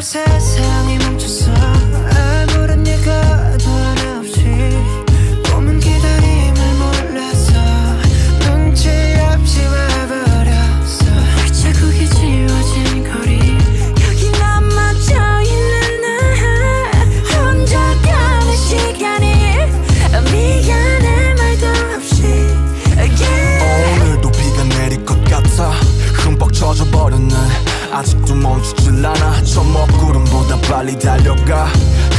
says 줄 아나? 저먼 구름보다 빨리 달려가.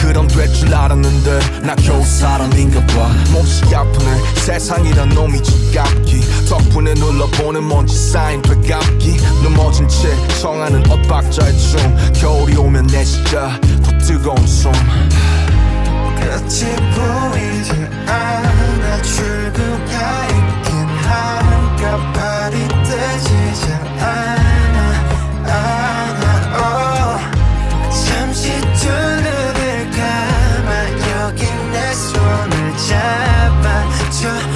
그럼 될 줄 알았는데 나 겨우 사람인가 봐. 몹시 아프네. 세상이란 놈이 지각기. 덕분에 눌러보는 먼지 쌓인 배갑기. 넘어진 채 청하는 엇박자의 춤. 겨울이 오면 내 진짜 더 뜨거운 숨. 끝이 보여 뭐. 잡아줘.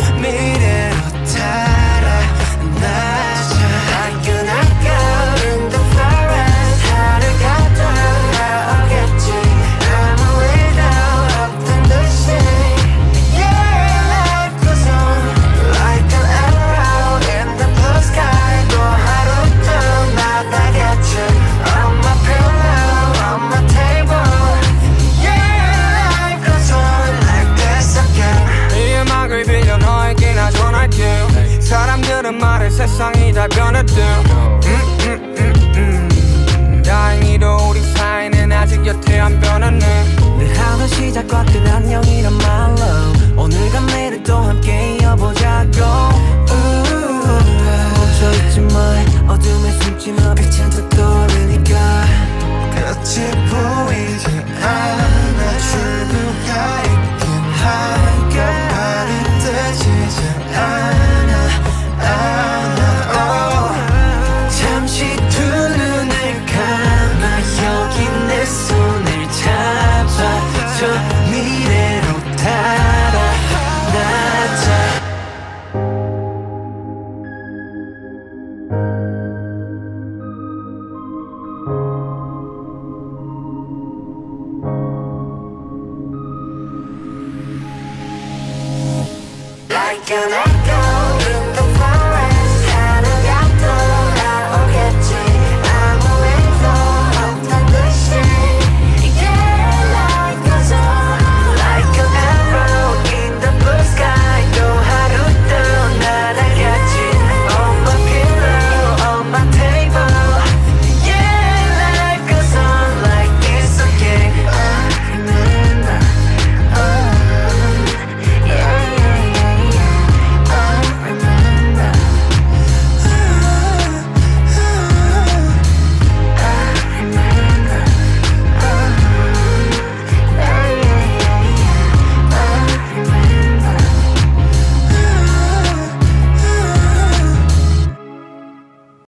미래로 달아나자 Like an echo